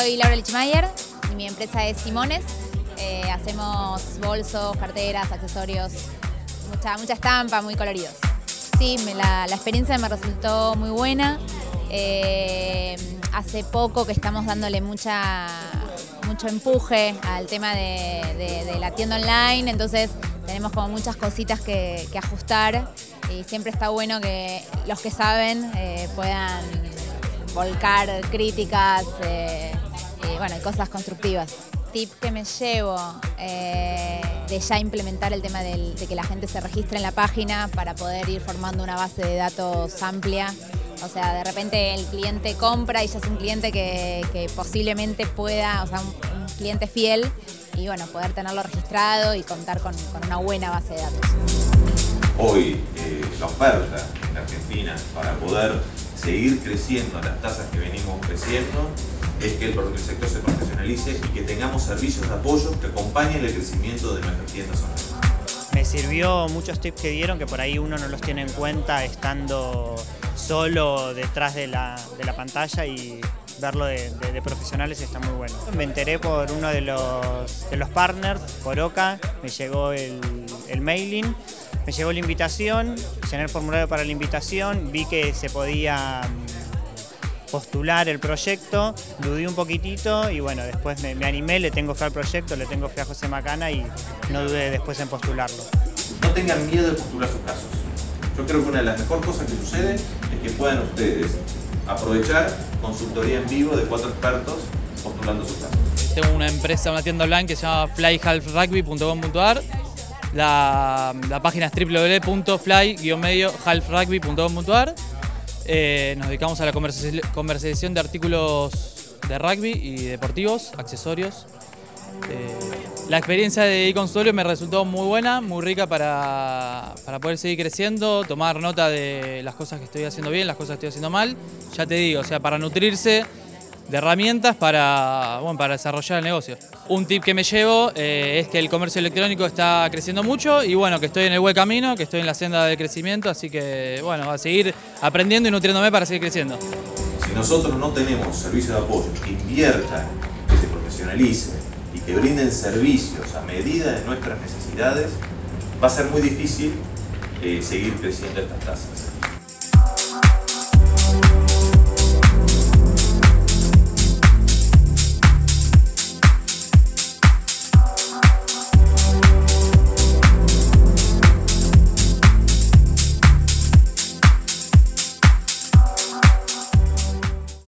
soy Laura Lichmayer y mi empresa es Simones. Eh, hacemos bolsos, carteras, accesorios, mucha, mucha estampa, muy coloridos. Sí, la, experiencia me resultó muy buena. Eh, hace poco que estamos dándole mucha, mucho empuje al tema de, la tienda online, entonces tenemos como muchas cositas que, ajustar y siempre está bueno que los que saben eh, puedan volcar críticas y bueno, cosas constructivas. Tip que me llevo eh, de ya implementar el tema de que la gente se registre en la página para poder ir formando una base de datos amplia. O sea, de repente el cliente compra y ya es un cliente que, posiblemente pueda, o sea, un, cliente fiel y bueno, poder tenerlo registrado y contar con, una buena base de datos. Hoy eh, la oferta en Argentina para poder seguir creciendo las tasas que venimos creciendo es que el, sector se profesionalice y que tengamos servicios de apoyo que acompañen el crecimiento de nuestras tiendas online. Me sirvió muchos tips que dieron que por ahí uno no los tiene en cuenta estando solo detrás de la, pantalla y verlo de, profesionales está muy bueno. Me enteré por uno de los, de los partners, por OCA, me llegó el, el mailing me llegó la invitación, llené el formulario para la invitación, vi que se podía postular el proyecto, dudé un poquitito y bueno, después me, animé, le tengo fe al proyecto, le tengo fe a José Macana y no dudé después en postularlo. No tengan miedo de postular sus casos. Yo creo que una de las mejores cosas que sucede es que puedan ustedes aprovechar consultoría en vivo de cuatro expertos postulando sus casos. Tengo una empresa, una tienda online que se llama flyhalfrugby.com.ar la, página es www.fly-halfrugby.com.ar. Eh, nos dedicamos a la comercialización de artículos de rugby y deportivos, accesorios. Eh, la experiencia de e me resultó muy buena, muy rica para, para, poder seguir creciendo, tomar nota de las cosas que estoy haciendo bien, las cosas que estoy haciendo mal. Ya te digo, o sea, para nutrirse de herramientas para, para desarrollar el negocio. Un tip que me llevo eh, es que el comercio electrónico está creciendo mucho y bueno, que estoy en el buen camino, que estoy en la senda del crecimiento, así que bueno, a seguir aprendiendo y nutriéndome para seguir creciendo. Si nosotros no tenemos servicios de apoyo que inviertan, que se profesionalicen y que brinden servicios a medida de nuestras necesidades, va a ser muy difícil eh, seguir creciendo estas tasas.